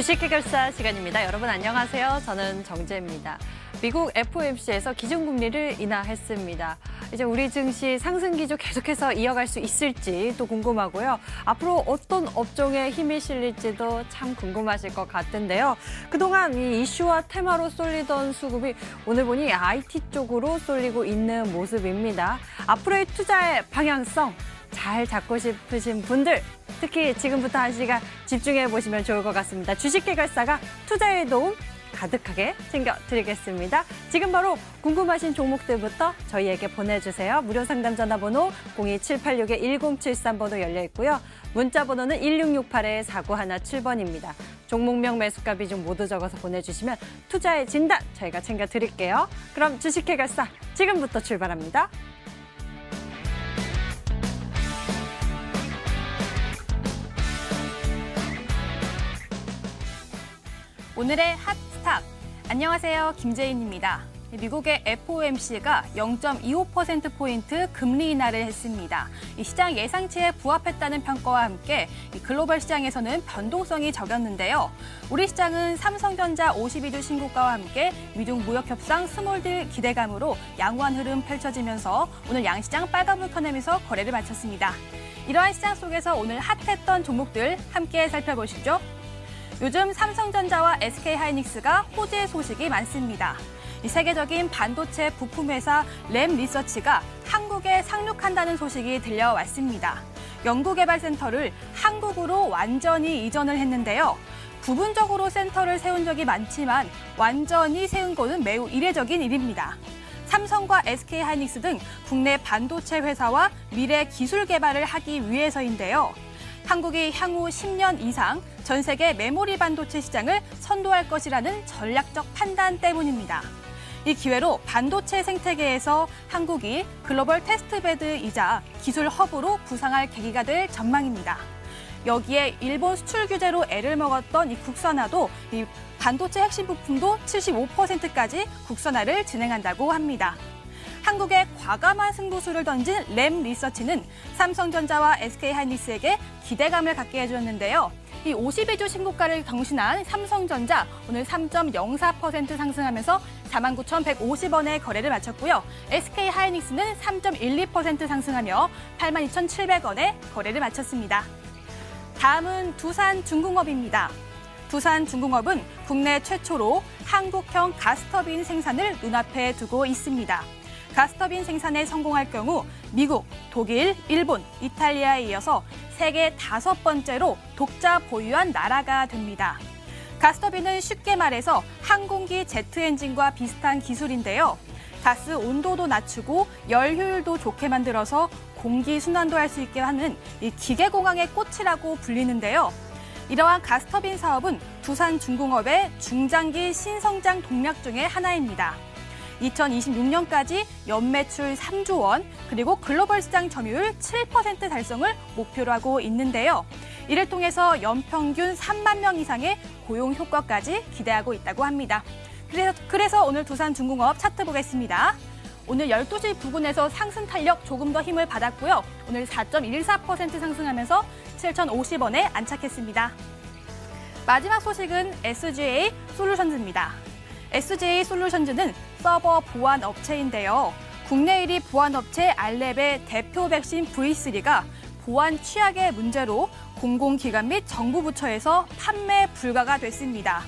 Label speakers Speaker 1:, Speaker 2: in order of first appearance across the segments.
Speaker 1: 주식 해결사 시간입니다. 여러분 안녕하세요. 저는 정재입니다. 미국 FOMC에서 기준금리를 인하했습니다. 이제 우리 증시 상승 기조 계속해서 이어갈 수 있을지 또 궁금하고요. 앞으로 어떤 업종에 힘이 실릴지도 참 궁금하실 것 같은데요. 그동안 이 이슈와 테마로 쏠리던 수급이 오늘 보니 IT 쪽으로 쏠리고 있는 모습입니다. 앞으로의 투자의 방향성 잘 잡고 싶으신 분들 특히 지금부터 한 시간 집중해 보시면 좋을 것 같습니다. 주식 해결사가 투자에 도움 가득하게 챙겨드리겠습니다. 지금 바로 궁금하신 종목들부터 저희에게 보내주세요. 무료 상담 전화번호 02786-1073번호 열려 있고요. 문자 번호는 1668-4917번입니다. 종목명 매수가 비중 모두 적어서 보내주시면 투자의 진단 저희가 챙겨드릴게요. 그럼 주식 해결사 지금부터 출발합니다.
Speaker 2: 오늘의 hot stock. 안녕하세요. 김재인입니다. 미국의 FOMC가 0.25%포인트 금리 인하를 했습니다. 시장 예상치에 부합했다는 평가와 함께 글로벌 시장에서는 변동성이 적였는데요. 우리 시장은 삼성전자 52주 신고가와 함께 미중 무역 협상 small deal 기대감으로 양호한 흐름 펼쳐지면서 오늘 양시장 빨간불 켜내면서 거래를 마쳤습니다. 이러한 시장 속에서 오늘 핫했던 종목들 함께 살펴보시죠. 요즘 삼성전자와 SK하이닉스가 호재 소식이 많습니다. 세계적인 반도체 부품 회사 램 리서치가 한국에 상륙한다는 소식이 들려왔습니다. 연구개발센터를 한국으로 완전히 이전을 했는데요. 부분적으로 센터를 세운 적이 많지만 완전히 세운 것은 매우 이례적인 일입니다. 삼성과 SK하이닉스 등 국내 반도체 회사와 미래 기술 개발을 하기 위해서인데요. 한국이 향후 10년 이상 전 세계 메모리 반도체 시장을 선도할 것이라는 전략적 판단 때문입니다. 이 기회로 반도체 생태계에서 한국이 글로벌 테스트베드이자 기술 허브로 부상할 계기가 될 전망입니다. 여기에 일본 수출 규제로 애를 먹었던 이 국산화도 이 반도체 핵심 부품도 75%까지 국산화를 진행한다고 합니다. 한국의 과감한 승부수를 던진 램 리서치는 삼성전자와 SK하이닉스에게 기대감을 갖게 해주었는데요. 이 52주 신고가를 경신한 삼성전자 오늘 3.04% 상승하면서 49,150원에 거래를 마쳤고요. SK하이닉스는 3.12% 상승하며 82,700원에 거래를 마쳤습니다. 다음은 두산 중공업입니다. 두산 중공업은 국내 최초로 한국형 가스터빈 생산을 눈앞에 두고 있습니다. 가스터빈 생산에 성공할 경우 미국, 독일, 일본, 이탈리아에 이어서 세계 다섯 번째로 독자 보유한 나라가 됩니다. 가스터빈은 쉽게 말해서 항공기 제트 엔진과 비슷한 기술인데요. 가스 온도도 낮추고 열 효율도 좋게 만들어서 공기 순환도 할 수 있게 하는 이 기계공항의 꽃이라고 불리는데요. 이러한 가스터빈 사업은 두산 중공업의 중장기 신성장 동력 중의 하나입니다. 2026년까지 연매출 3조 원, 그리고 글로벌 시장 점유율 7% 달성을 목표로 하고 있는데요. 이를 통해서 연평균 3만 명 이상의 고용 효과까지 기대하고 있다고 합니다. 그래서, 그래서 오늘 두산 중공업 차트 보겠습니다. 오늘 12시 부근에서 상승 탄력 조금 더 힘을 받았고요. 오늘 4.14% 상승하면서 7,050원에 안착했습니다. 마지막 소식은 SGA 솔루션즈입니다. SJ 솔루션즈는 서버 보안 업체인데요. 국내 1위 보안 업체 알랩의 대표 백신 V3가 보안 취약의 문제로 공공기관 및 정부 부처에서 판매 불가가 됐습니다.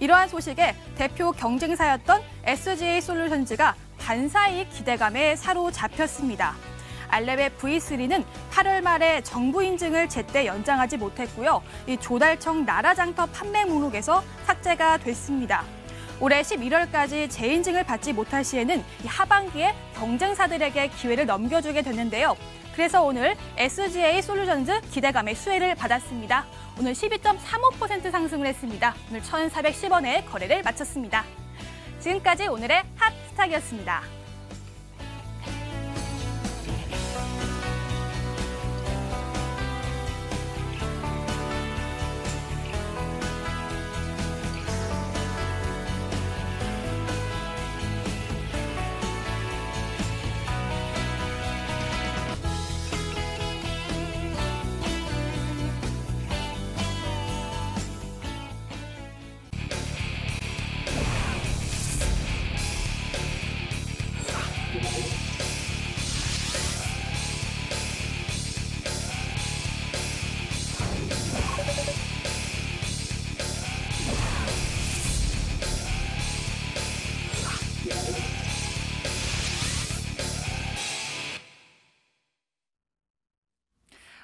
Speaker 2: 이러한 소식에 대표 경쟁사였던 SGA 솔루션즈가 반사이익 기대감에 사로잡혔습니다. 알랩의 V3는 8월 말에 정부 인증을 제때 연장하지 못했고요. 이 조달청 나라장터 판매 목록에서 삭제가 됐습니다. 올해 11월까지 재인증을 받지 못할 시에는 하반기에 경쟁사들에게 기회를 넘겨주게 됐는데요. 그래서 오늘 SGA 솔루션즈 기대감의 수혜를 받았습니다. 오늘 12.35% 상승을 했습니다. 오늘 1,410원에 거래를 마쳤습니다. 지금까지 오늘의 핫 스탁이었습니다.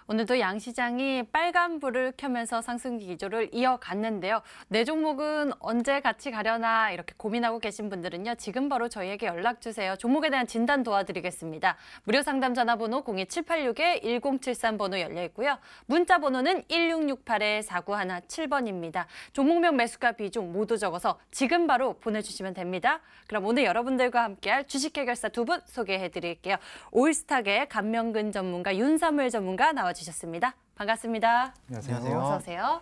Speaker 1: 오늘도 양 시장이 빨간불을 켜면서 상승 기조를 이어갔는데요. 내 종목은 언제 같이 가려나 이렇게 고민하고 계신 분들은요. 지금 바로 저희에게 연락 주세요. 종목에 대한 진단 도와드리겠습니다. 무료 상담 전화번호 02786-1073 번호 열려 있고요. 문자 번호는 1668-4917번입니다. 종목명 매수가 비중 모두 적어서 지금 바로 보내주시면 됩니다. 그럼 오늘 여러분들과 함께할 주식 해결사 두 분 소개해드릴게요. 올스탁의 감명근 전문가 윤사물 전문가 나와 주셨습니다. 반갑습니다.
Speaker 3: 안녕하세요.
Speaker 1: 어서 오세요.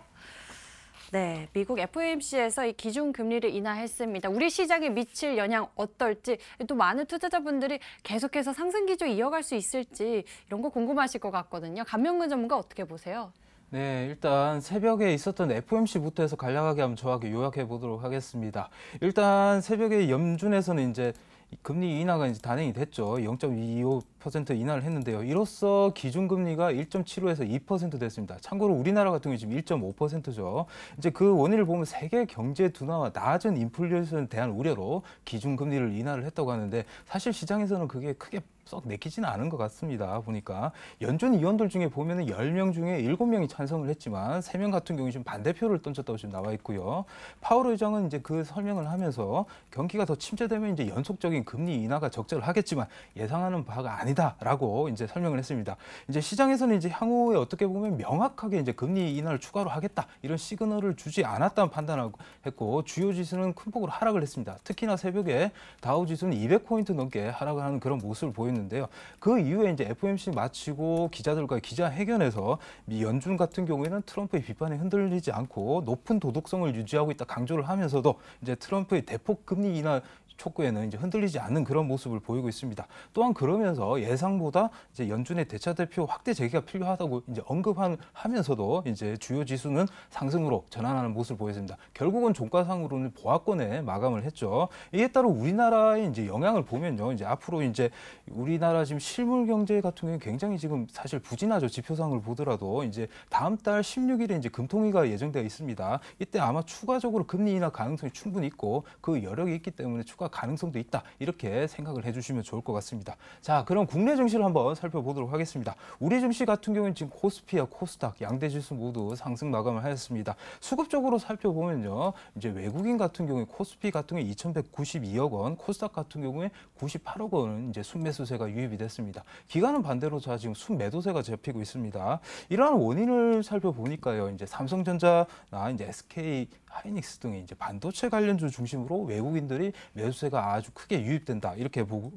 Speaker 1: 네, 미국 FOMC에서 이 기준 금리를 인하했습니다. 우리 시장에 미칠 영향 어떨지 또 많은 투자자분들이 계속해서 상승 기조 이어갈 수 있을지 이런 거 궁금하실 것 같거든요. 감명근 전문가 어떻게 보세요?
Speaker 3: 네, 일단 새벽에 있었던 FOMC부터 해서 간략하게 한번 정확히 요약해 보도록 하겠습니다. 일단 새벽에 염준에서는 이제 금리 인하가 이제 단행이 됐죠. 0.25% 인하를 했는데요. 이로써 기준금리가 1.75에서 2% 됐습니다. 참고로 우리나라 같은 경우 지금 1.5%죠. 이제 그 원인을 보면 세계 경제 둔화와 낮은 인플레이션에 대한 우려로 기준금리를 인하를 했다고 하는데 사실 시장에서는 그게 크게 썩 내키지는 않은 것 같습니다. 보니까 연준 위원들 중에 보면은 10명 중에 7명이 찬성을 했지만 3명 같은 경우에 지금 반대표를 던졌다고 지금 나와 있고요. 파월 의장은 이제 그 설명을 하면서 경기가 더 침체되면 이제 연속적인 금리 인하가 적절하겠지만 예상하는 바가 아니다라고 이제 설명을 했습니다. 이제 시장에서는 이제 향후에 어떻게 보면 명확하게 이제 금리 인하를 추가로 하겠다 이런 시그널을 주지 않았다는 판단을 했고 주요 지수는 큰 폭으로 하락을 했습니다. 특히나 새벽에 다우 지수는 200포인트 넘게 하락을 하는 그런 모습을 보였는데 있는데요. 그 이후에 이제 FOMC 마치고 기자들과 기자회견에서 미 연준 같은 경우에는 트럼프의 비판에 흔들리지 않고 높은 도덕성을 유지하고 있다 강조를 하면서도 이제 트럼프의 대폭 금리 인하 촉구에는 이제 흔들리지 않는 그런 모습을 보이고 있습니다. 또한 그러면서 예상보다 이제 연준의 대차 대표 확대 재개가 필요하다고 이제 언급하면서도 이제 주요 지수는 상승으로 전환하는 모습을 보였습니다. 결국은 종가상으로는 보합권에 마감을 했죠. 이에 따라 우리나라의 이제 영향을 보면요. 이제 앞으로 이제 우리나라 지금 실물 경제 같은 경우에 굉장히 지금 사실 부진하죠. 지표상을 보더라도 이제 다음 달 16일에 이제 금통위가 예정되어 있습니다. 이때 아마 추가적으로 금리 인하 가능성이 충분히 있고 그 여력이 있기 때문에 추가 효과 가능성도 있다. 이렇게 생각을 해주시면 좋을 것 같습니다. 자, 그럼 국내 증시를 한번 살펴보도록 하겠습니다. 우리 증시 같은 경우는 지금 코스피와 코스닥 양대 지수 모두 상승 마감을 하였습니다. 수급적으로 살펴보면요. 이제 외국인 같은 경우에 코스피 같은 경우에 2,192억 원, 코스닥 같은 경우에 98억 원은 이제 순매수세가 유입이 됐습니다. 기간은 반대로 자 지금 순매도세가 잡히고 있습니다. 이러한 원인을 살펴보니까요. 이제 삼성전자나 이제 SK 하이닉스 등의 이제 반도체 관련주 중심으로 외국인들이 매수세가 아주 크게 유입된다 이렇게 볼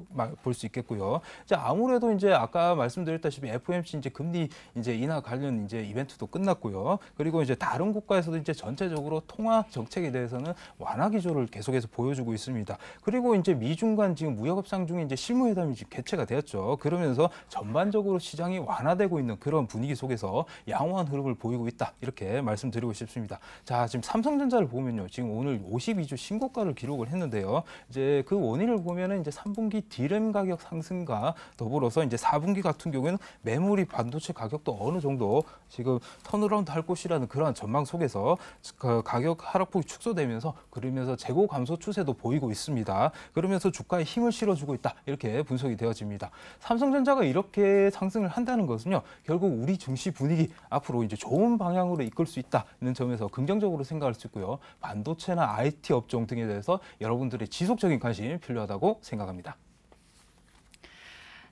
Speaker 3: 수 있겠고요. 이제 아무래도 이제 아까 말씀드렸다시피 FOMC 이제 금리 이제 인하 관련 이제 이벤트도 끝났고요. 그리고 이제 다른 국가에서도 이제 전체적으로 통화 정책에 대해서는 완화 기조를 계속해서 보여주고 있습니다. 그리고 이제 미중 간 지금 무역협상 중에 이제 실무회담이 지금 개최가 되었죠. 그러면서 전반적으로 시장이 완화되고 있는 그런 분위기 속에서 양호한 흐름을 보이고 있다 이렇게 말씀드리고 싶습니다. 자 지금 삼성전 삼성전자를 보면요. 지금 오늘 52주 신고가를 기록을 했는데요. 이제 그 원인을 보면은 이제 3분기 디램 가격 상승과 더불어서 이제 4분기 같은 경우에는 메모리 반도체 가격도 어느 정도 지금 turnaround 할 것이라는 그러한 전망 속에서 그 가격 하락폭이 축소되면서 그러면서 재고 감소 추세도 보이고 있습니다. 그러면서 주가에 힘을 실어주고 있다. 이렇게 분석이 되어집니다. 삼성전자가 이렇게 상승을 한다는 것은요. 결국 우리 증시 분위기 앞으로 이제 좋은 방향으로 이끌 수 있다는 점에서 긍정적으로 생각할 수 있고 있고요. 반도체나 IT 업종 등에 대해서 여러분들의 지속적인 관심이 필요하다고 생각합니다.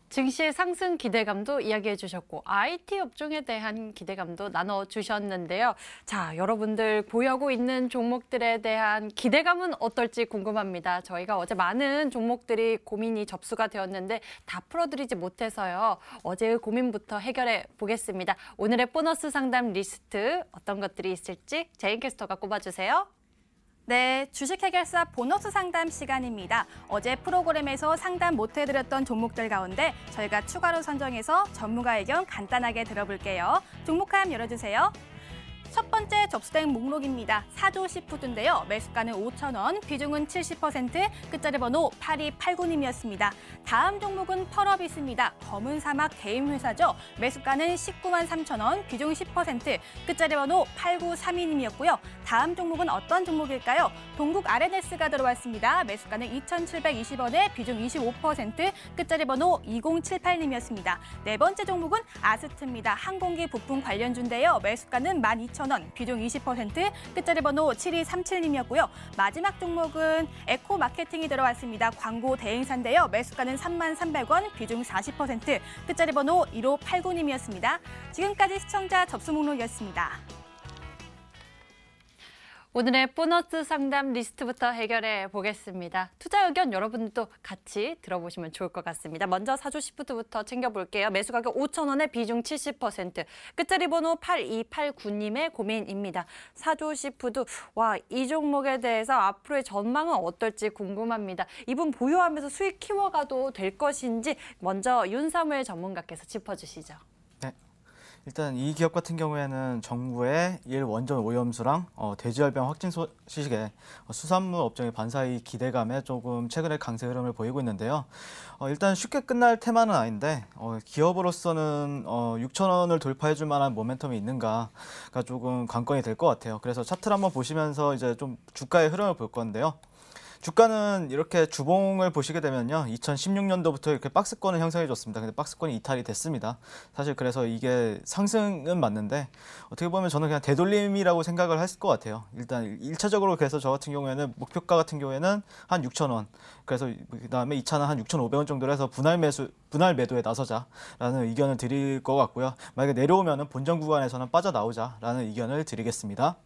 Speaker 1: 증시의 상승 기대감도 이야기해 주셨고 IT 업종에 대한 기대감도 나눠 주셨는데요. 자, 여러분들 보유하고 있는 종목들에 대한 기대감은 어떨지 궁금합니다. 저희가 어제 많은 종목들이 고민이 접수가 되었는데 다 풀어드리지 못해서요. 어제의 고민부터 해결해 보겠습니다. 오늘의 보너스 상담 리스트 어떤 것들이 있을지 재인 캐스터가 꼽아주세요.
Speaker 2: 네, 주식 해결사 보너스 상담 시간입니다. 어제 프로그램에서 상담 못 해드렸던 종목들 가운데 저희가 추가로 선정해서 전문가 의견 간단하게 들어볼게요. 종목함 열어주세요. 첫 번째 접수된 목록입니다. 사조 시푸드인데요. 매수가는 5,000원, 비중은 70%, 끝자리 번호 8289님이었습니다. 다음 종목은 펄업이습니다. 검은 사막 개인 회사죠. 매수가는 19만 3,000원, 비중 10%, 끝자리 번호 8932님이었고요. 다음 종목은 어떤 종목일까요? 동국 RNS가 들어왔습니다. 매수가는 2,720원에 비중 25%, 끝자리 번호 2078님이었습니다. 네 번째 종목은 아스트입니다. 항공기 부품 관련주인데요. 매수가는 12,000 원, 비중 20%, 끝자리 번호 7237님이었고요. 마지막 종목은 에코 마케팅이 들어왔습니다. 광고 대행사인데요. 매수가는 33,300원, 비중 40%, 끝자리 번호 1589님이었습니다. 지금까지 시청자 접수 목록이었습니다.
Speaker 1: 오늘의 보너스 상담 리스트부터 해결해 보겠습니다. 투자 의견 여러분도 같이 들어보시면 좋을 것 같습니다. 먼저 사조 시푸드부터 챙겨볼게요. 매수 가격 5천 원에 비중 70%, 끝자리 번호 8289님의 고민입니다. 사조 시푸드, 와, 이 종목에 대해서 앞으로의 전망은 어떨지 궁금합니다. 이분 보유하면서 수익 키워가도 될 것인지 먼저 윤사무엘 전문가께서 짚어주시죠.
Speaker 4: 일단 이 기업 같은 경우에는 정부의 일 원전 오염수랑 어, 돼지열병 확진 소식에 어, 수산물 업종의 반사의 기대감에 조금 최근에 강세 흐름을 보이고 있는데요. 어, 일단 쉽게 끝날 테마는 아닌데 어, 기업으로서는 어, 6천 원을 돌파해줄 만한 모멘텀이 있는가가 조금 관건이 될 것 같아요. 그래서 차트를 한번 보시면서 이제 좀 주가의 흐름을 볼 건데요. 주가는 이렇게 주봉을 보시게 되면요. 2016년도부터 이렇게 박스권을 형성해 줬습니다. 근데 박스권이 이탈이 됐습니다. 사실 그래서 이게 상승은 맞는데 어떻게 보면 저는 그냥 되돌림이라고 생각을 했을 것 같아요. 일단 1차적으로 그래서 저 같은 경우에는 목표가 같은 경우에는 한 6천 원. 그래서 그다음에 2차는 한 6,500원 정도로 해서 분할 매수 분할 매도에 나서자라는 의견을 드릴 것 같고요. 만약에 내려오면은 본전 구간에서는 빠져나오자라는 의견을 드리겠습니다.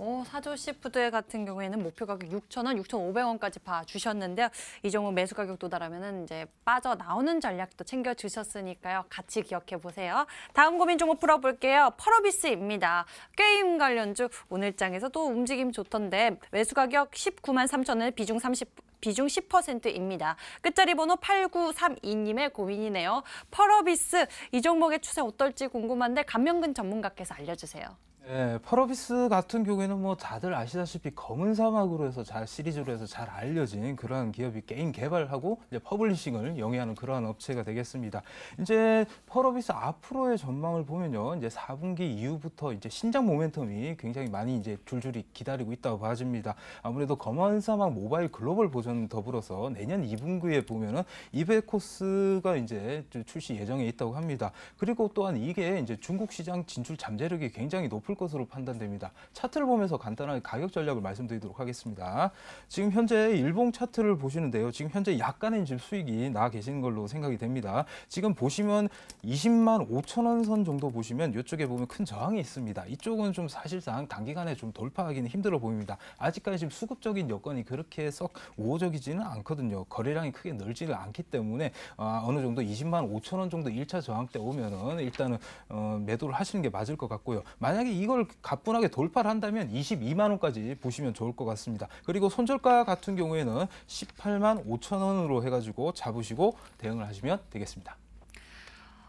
Speaker 1: 오, 사조 시푸드 같은 경우에는 목표 가격 6,000원, 6,500원까지 봐주셨는데요. 이 종목 매수 가격 도달하면 이제 빠져 나오는 전략도 챙겨 주셨으니까요. 같이 기억해 보세요. 다음 고민 종목 풀어볼게요. 펄어비스입니다. 게임 관련주 오늘장에서 또 움직임 좋던데 매수 가격 19만 3천원, 비중 30. 비중 10%입니다. 끝자리 번호 8932님의 고민이네요. 펄어비스 이 종목의 추세 어떨지 궁금한데 감명근 전문가께서 알려주세요.
Speaker 3: 네, 펄어비스 같은 경우에는 뭐 다들 아시다시피 검은 사막으로 해서 잘 시리즈로 해서 잘 알려진 그러한 기업이 게임 개발하고 이제 publishing을 영위하는 그러한 업체가 되겠습니다. 이제 펄어비스 앞으로의 전망을 보면요, 이제 4분기 이후부터 이제 신작 모멘텀이 굉장히 많이 이제 줄줄이 기다리고 있다고 봐집니다. 아무래도 검은 사막 모바일 글로벌 버전 더불어서 내년 2분기에 보면은 이베 코스가 이제 출시 예정에 있다고 합니다. 그리고 또한 이게 이제 중국 시장 진출 잠재력이 굉장히 높을 높을 것으로 판단됩니다. 차트를 보면서 간단하게 가격 전략을 말씀드리도록 하겠습니다. 지금 현재 일봉 차트를 보시는데요. 지금 현재 약간의 지금 수익이 나 계시는 걸로 생각이 됩니다. 지금 보시면 20만 5천 원 선 정도 보시면 이쪽에 보면 큰 저항이 있습니다. 이쪽은 좀 사실상 단기간에 좀 돌파하기는 힘들어 보입니다. 아직까지 지금 수급적인 여건이 그렇게 썩 우호적이지는 않거든요. 거래량이 크게 늘지를 않기 때문에 어, 느 정도 20만 5천 원 정도 1차 저항대 오면은 일단은 어, 매도를 하시는 게 맞을 것 같고요. 만약에 이걸 가뿐하게 돌파를 한다면 22만 원까지 보시면 좋을 것 같습니다. 그리고 손절가 같은 경우에는 18만 5천 원으로 해가지고 잡으시고 대응을 하시면 되겠습니다.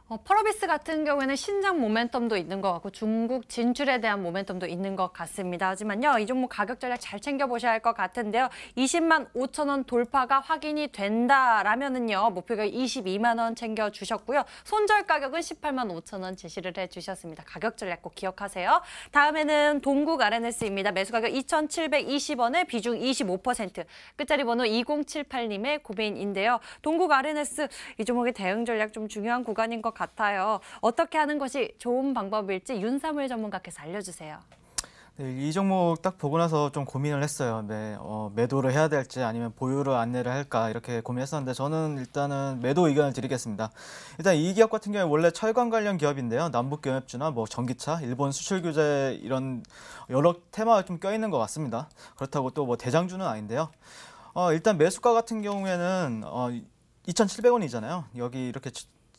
Speaker 1: 어, 펄어비스 같은 경우에는 신장 모멘텀도 있는 것 같고 중국 진출에 대한 모멘텀도 있는 것 같습니다. 하지만요, 이 종목 가격 전략 잘 챙겨보셔야 할 것 같은데요. 20만 5천 원 돌파가 확인이 된다라면은요, 목표가 22만 원 챙겨주셨고요. 손절 가격은 18만 5천 원 제시를 해주셨습니다. 가격 전략 꼭 기억하세요. 다음에는 동국 RNS입니다. 매수 가격 2,720원에 비중 25%, 끝자리 번호 2078님의 고민인데요. 동국 RNS 이 종목의 대응 전략 좀 중요한 구간인 것 같아요. 어떻게 하는 것이 좋은 방법일지 윤사무엘 전문가께서 알려주세요.
Speaker 4: 네, 이 종목 딱 보고 나서 좀 고민을 했어요. 네, 어, 매도를 해야 될지 아니면 보유를 안내를 할까 이렇게 고민했었는데 저는 일단은 매도 의견을 드리겠습니다. 일단 이 기업 같은 경우에 원래 철강 관련 기업인데요. 남북경협주나 뭐 전기차, 일본 수출 규제 이런 여러 테마가 좀 껴있는 것 같습니다. 그렇다고 또 뭐 대장주는 아닌데요. 어, 일단 매수가 같은 경우에는 어, 2,700원이잖아요. 여기 이렇게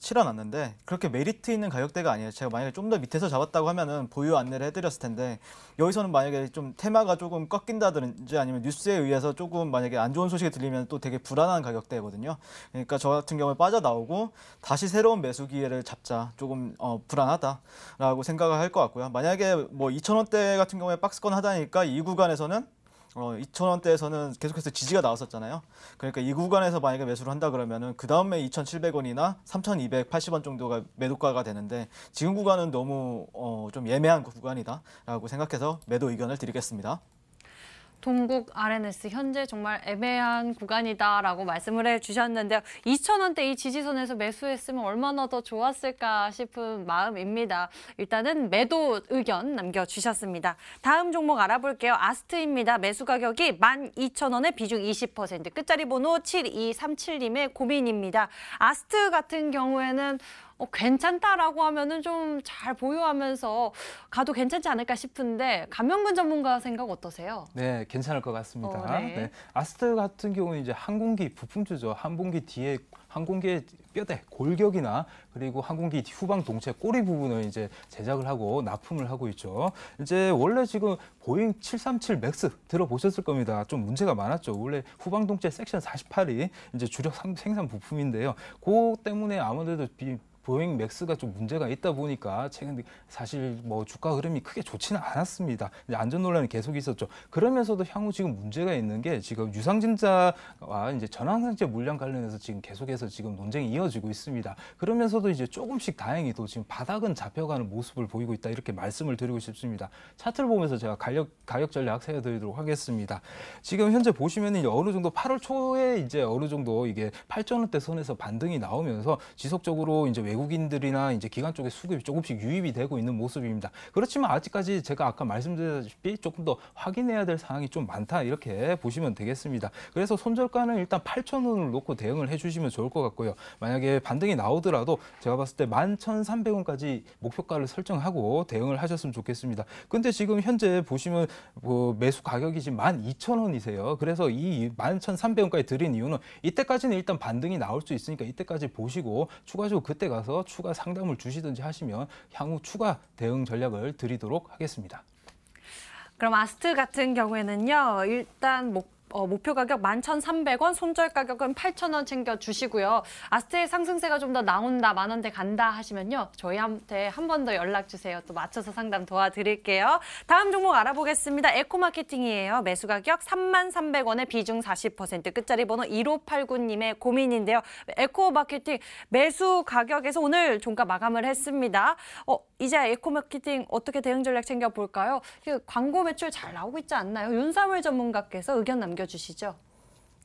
Speaker 4: 실어놨는데 그렇게 메리트 있는 가격대가 아니에요. 제가 만약에 좀 더 밑에서 잡았다고 하면은 보유 안내를 해드렸을 텐데 여기서는 만약에 좀 테마가 조금 꺾인다든지 아니면 뉴스에 의해서 조금 만약에 안 좋은 소식이 들리면 또 되게 불안한 가격대거든요. 그러니까 저 같은 경우에 빠져나오고 다시 새로운 매수 기회를 잡자 조금 어, 불안하다라고 생각을 할 것 같고요. 만약에 뭐 2,000원대 같은 경우에 박스권 하다니까 이 구간에서는 어, 2,000원대에서는 계속해서 지지가 나왔었잖아요. 그러니까 이 구간에서 만약에 매수를 한다 그러면은 그 다음에 2,700원이나 3,280원 정도가 매도가가 되는데 지금 구간은 너무 어, 좀 예매한 구간이다라고 생각해서 매도 의견을 드리겠습니다.
Speaker 1: 동국 RNS 현재 정말 애매한 구간이다라고 말씀을 해주셨는데요. 2,000원대 이 지지선에서 매수했으면 얼마나 더 좋았을까 싶은 마음입니다. 일단은 매도 의견 남겨주셨습니다. 다음 종목 알아볼게요. 아스트입니다. 매수 가격이 12,000원에 비중 20%, 끝자리 번호 7237님의 고민입니다. 아스트 같은 경우에는 어, 괜찮다라고 하면은 좀 잘 보유하면서 가도 괜찮지 않을까 싶은데 감명근 전문가 생각 어떠세요?
Speaker 3: 네, 괜찮을 것 같습니다.
Speaker 1: 어, 네.
Speaker 3: 네. 아스트 같은 경우는 이제 항공기 부품주죠. 항공기 뒤에 항공기의 뼈대, 골격이나 그리고 항공기 후방 동체 꼬리 부분을 이제 제작을 하고 납품을 하고 있죠. 이제 원래 지금 보잉 737 맥스 들어보셨을 겁니다. 좀 문제가 많았죠. 원래 후방 동체 섹션 48이 이제 주력 상- 생산 부품인데요. 그 때문에 아무래도 비, 보잉 맥스가 좀 문제가 있다 보니까 최근 사실 뭐 주가 흐름이 크게 좋지는 않았습니다. 안전 논란이 계속 있었죠. 그러면서도 향후 지금 문제가 있는 게 지금 유상증자와 이제 전환사채 물량 관련해서 지금 계속해서 지금 논쟁이 이어지고 있습니다. 그러면서도 이제 조금씩 다행히도 지금 바닥은 잡혀가는 모습을 보이고 있다 이렇게 말씀을 드리고 싶습니다. 차트를 보면서 제가 가격 가격 전략 세워드리도록 하겠습니다. 지금 현재 보시면 이제 어느 정도 8월 초에 이제 어느 정도 이게 8천 원대 선에서 반등이 나오면서 지속적으로 이제 외 국인들이나 이제 기관 쪽에 수급이 조금씩 유입이 되고 있는 모습입니다. 그렇지만 아직까지 제가 아까 말씀드렸다시피 조금 더 확인해야 될 사항이 좀 많다 이렇게 보시면 되겠습니다. 그래서 손절가는 일단 8천 원을 놓고 대응을 해주시면 좋을 것 같고요. 만약에 반등이 나오더라도 제가 봤을 때 11,300원까지 목표가를 설정하고 대응을 하셨으면 좋겠습니다. 근데 지금 현재 보시면 뭐 매수 가격이 지금 12,000원이세요. 그래서 이 11,300원까지 드린 이유는 이때까지는 일단 반등이 나올 수 있으니까 이때까지 보시고 추가적으로 그때 가서 추가 상담을 주시든지 하시면 향후 추가 대응 전략을 드리도록 하겠습니다.
Speaker 1: 그럼 아스트 같은 경우에는요. 일단 목 어, 목표 가격 11,300원, 손절 가격은 8,000원 챙겨 주시고요. 아스트의 상승세가 좀 더 나온다, 만 원대 간다 하시면요. 저희한테 한 번 더 연락 주세요. 또 맞춰서 상담 도와드릴게요. 다음 종목 알아보겠습니다. 에코마케팅이에요. 매수 가격 33,300원에 비중 40%, 끝자리 번호 1589님의 고민인데요. 에코마케팅 매수 가격에서 오늘 종가 마감을 했습니다. 어, 이제 에코마케팅 어떻게 대응 전략 챙겨 볼까요? 그 광고 매출 잘 나오고 있지 않나요? 윤사물 전문가께서 의견 남겨 주시죠.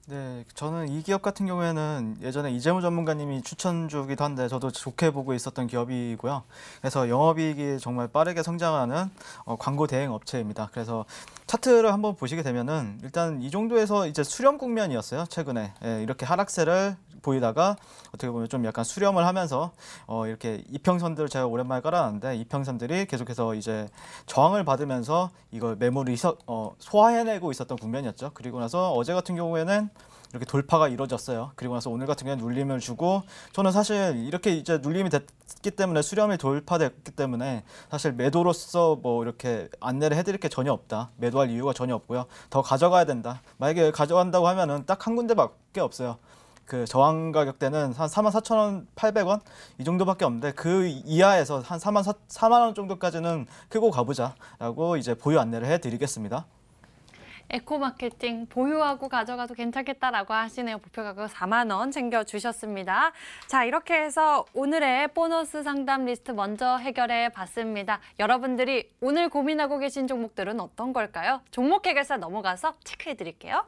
Speaker 4: 네, 저는 이 기업 같은 경우에는 예전에 이재무 전문가님이 추천주기도 한데 저도 좋게 보고 있었던 기업이고요. 그래서 영업이익이 정말 빠르게 성장하는 어, 광고 대행 업체입니다. 그래서 차트를 한번 보시게 되면은 일단 이 정도에서 이제 수렴 국면이었어요. 최근에 예, 이렇게 하락세를 보이다가 어떻게 보면 좀 약간 수렴을 하면서 어, 이렇게 이평선들을 제가 오랜만에 깔아놨는데 이평선들이 계속해서 이제 저항을 받으면서 이걸 매물을 이서- 어, 소화해내고 있었던 국면이었죠. 그리고 나서 어제 같은 경우에는 이렇게 돌파가 이루어졌어요. 그리고 나서 오늘 같은 경우에 눌림을 주고 저는 사실 이렇게 이제 눌림이 됐기 때문에 수렴이 돌파됐기 때문에 사실 매도로서 뭐 이렇게 안내를 해드릴 게 전혀 없다. 매도할 이유가 전혀 없고요. 더 가져가야 된다. 만약에 가져간다고 하면은 딱 한 군데밖에 없어요. 그 저항 가격대는 한 4만 4천 원, 800원 이 정도밖에 없는데 그 이하에서 한 4만 4, 4만 원 정도까지는 끌고 가보자라고 이제 보유 안내를 해드리겠습니다.
Speaker 1: 에코마케팅 보유하고 가져가도 괜찮겠다라고 하시네요. 목표 가격 4만 원 챙겨주셨습니다. 자 이렇게 해서 오늘의 보너스 상담 리스트 먼저 해결해 봤습니다. 여러분들이 오늘 고민하고 계신 종목들은 어떤 걸까요? 종목 해결사 넘어가서 체크해 드릴게요.